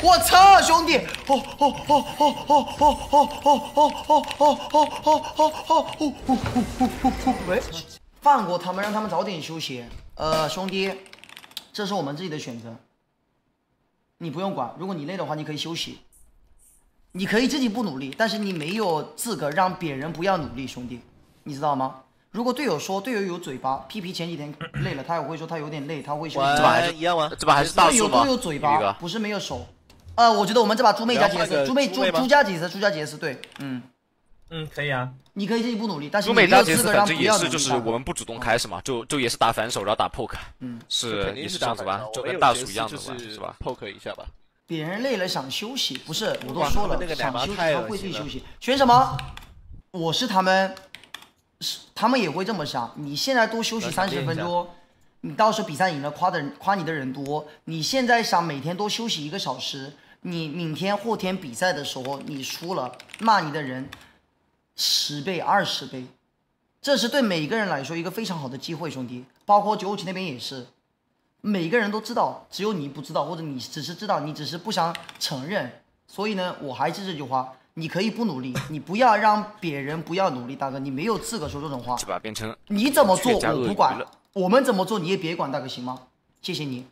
我操，兄弟！哦哦哦哦哦哦哦哦哦哦哦哦哦哦哦哦！喂，放过他们，让他们早点休息。呃，兄弟，这是我们自己的选择，你不用管。如果你累的话，你可以休息。你可以自己不努力，但是你没有资格让别人不要努力，兄弟，你知道吗？如果队友说队友有嘴巴，皮皮前几天累了，他也会说他有点累，他会休息。这把还是一样吗？这把还是大树吗？队友都有嘴巴，不是没有手。呃，我觉得我们这把猪妹加杰斯，猪妹猪猪加杰斯，猪加杰斯，对，嗯嗯，可以啊。你可以自己不努力，但是猪妹加杰斯反正也是就是我们不主动开是吗？就就也是打反手，然后打 poke，嗯，是也是这样子吧？就跟大叔一样的吧？是吧？poke 一下吧。别人累了想休息，不是我都说了，想休息他会自己休息。选什么？我是他们，是他们也会这么想。你现在多休息三十分钟，你到时候比赛赢了，夸的人夸你的人多。你现在想每天多休息一个小时，你明天后天比赛的时候你输了，骂你的人十倍二十倍，这是对每个人来说一个非常好的机会，兄弟，包括九五七那边也是。每个人都知道，只有你不知道，或者你只是知道，你只是不想承认。所以呢，我还是这句话，你可以不努力，你不要让别人不要努力，大哥，你没有资格说这种话。把变成你怎么做我不管，我们怎么做你也别管，大哥行吗？谢谢你。